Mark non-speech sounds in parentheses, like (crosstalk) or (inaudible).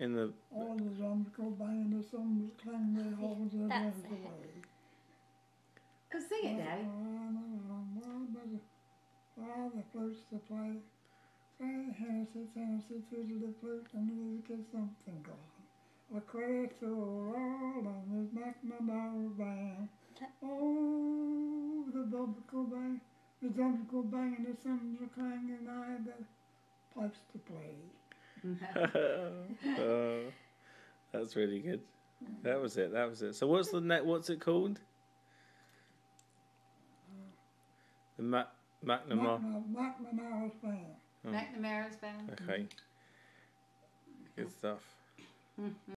in the. All the drums go banging, the cymbals clang, they hold their That's breath it. away. Go sing it now. While the flutes to play, say Hennessy, Tennessee, fiddle the flute, and we get something going. A quest to roll on his McNamara band. Oh, the bubbles go bang, the drums go bang and the cymbals are clanging, I had the pipes to play. (laughs) oh, that's really good. That was it. That was it. So what's the net? What's it called? The Mac McNamara. McNamara's band. Oh. McNamara's band. Okay. Good stuff. Mm-hmm.